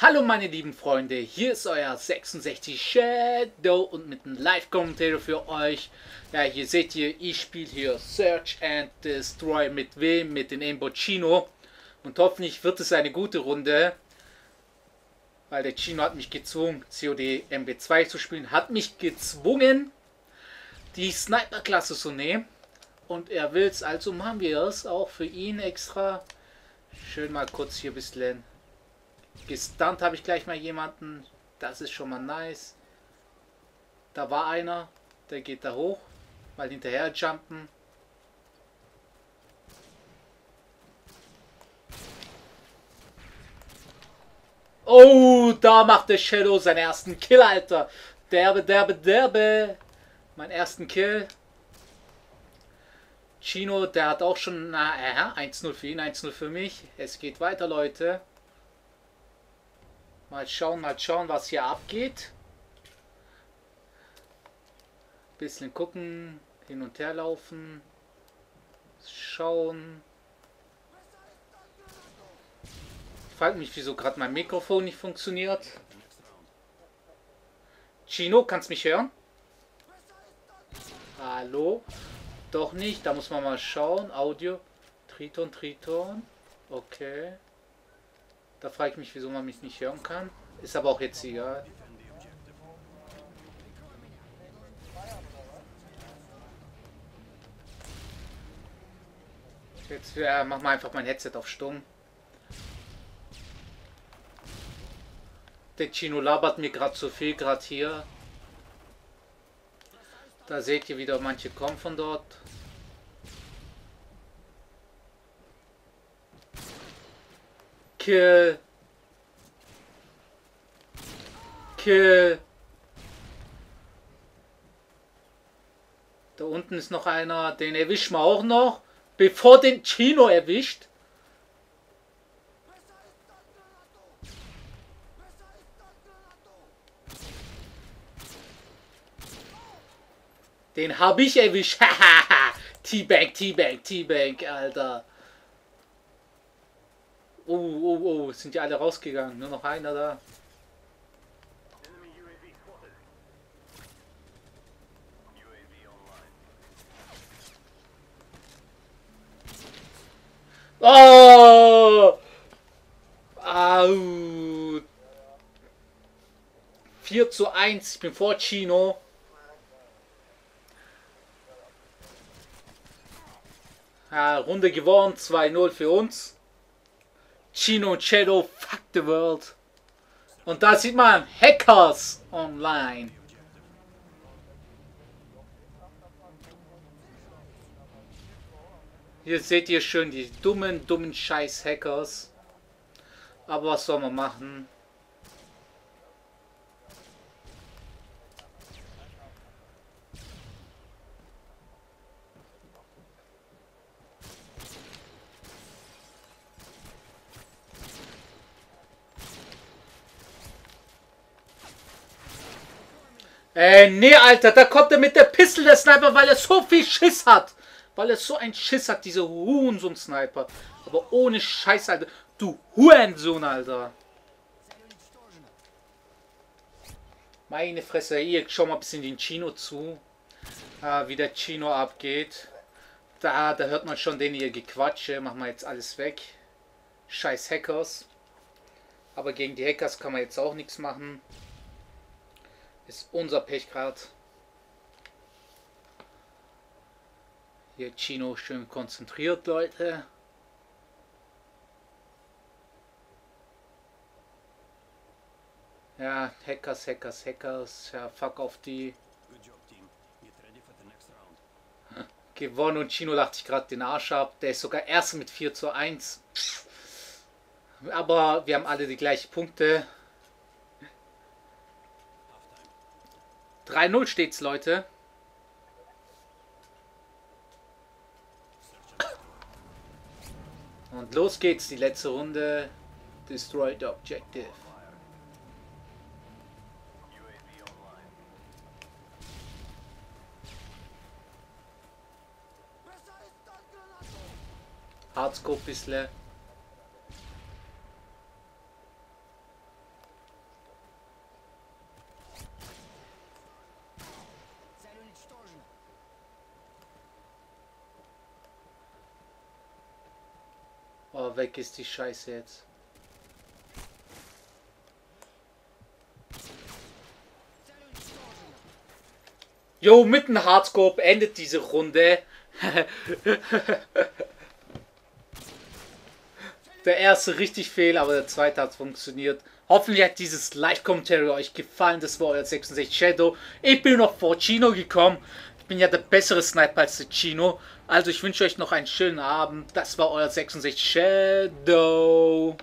Hallo meine lieben Freunde, hier ist euer 66 Shadow und mit einem Live-Kommentar für euch. Ja, hier seht ihr, ich spiele hier Search and Destroy mit wem? Mit den Embo Chino. Und hoffentlich wird es eine gute Runde. Weil der Chino hat mich gezwungen, COD MB2 zu spielen. Hat mich gezwungen, die Sniper-Klasse zu nehmen. Und er will es, also machen wir es auch für ihn extra. Schön mal kurz hier ein bisschen Gestunt habe ich gleich mal jemanden. Das ist schon mal nice. Da war einer. Der geht da hoch. Mal hinterher jumpen. Oh, da macht der Shadow seinen ersten Kill, Alter. Derbe, derbe, derbe. Mein ersten Kill. Chino, der hat auch schon, na, äh, 1-0 für ihn, 1-0 für mich. Es geht weiter, Leute. Mal schauen, mal schauen, was hier abgeht. Bisschen gucken, hin und her laufen. Schauen. Ich frage mich, wieso gerade mein Mikrofon nicht funktioniert. Chino, kannst mich hören? Hallo? Doch nicht, da muss man mal schauen. Audio. Triton, Triton. Okay. Da frage ich mich, wieso man mich nicht hören kann. Ist aber auch jetzt egal. Jetzt äh, mach mal einfach mein Headset auf stumm. Der Chino labert mir gerade zu viel, gerade hier. Da seht ihr wieder, manche kommen von dort. Kill. Kill. Da unten ist noch einer, den erwischen wir auch noch, bevor den Chino erwischt. Den habe ich erwischt. T-Bank, T-Bank, T-Bank, Alter. Oh, oh, oh, sind die alle rausgegangen. Nur noch einer da. Oh! Au! 4 zu 1, ich bin vor Chino. Ja, Runde gewonnen, 2-0 für uns. Chino Shadow, fuck the world. Und da sieht man Hackers online. Hier seht ihr schön die dummen, dummen Scheiß-Hackers. Aber was soll man machen? Äh, nee, Alter, da kommt er mit der Pistole der Sniper, weil er so viel Schiss hat. Weil er so ein Schiss hat, dieser Hurensohn-Sniper. Aber ohne Scheiß, Alter. Du Hurensohn, Alter. Meine Fresse, hier, schau mal ein bisschen den Chino zu. Ah, wie der Chino abgeht. Da, da hört man schon den hier Gequatsche. Machen wir jetzt alles weg. Scheiß Hackers. Aber gegen die Hackers kann man jetzt auch nichts machen. Ist unser Pech gerade. Hier Chino schön konzentriert, Leute. Ja, Hackers, Hackers, Hackers. Ja, fuck auf die. Gewonnen und Chino lacht sich gerade den Arsch ab. Der ist sogar erst mit 4 zu 1. Aber wir haben alle die gleichen Punkte. 3-0 steht's, Leute. Und los geht's, die letzte Runde. Destroy the Objective. Hardscope bisschen. Weg ist die Scheiße jetzt. Jo, mit dem Hardscope endet diese Runde. der erste richtig fehl, aber der zweite hat funktioniert. Hoffentlich hat dieses Live-Commentary euch gefallen. Das war euer 66 Shadow. Ich bin noch vor Chino gekommen. Ich bin ja der bessere Sniper als der Chino. Also ich wünsche euch noch einen schönen Abend. Das war euer 66 Shadow.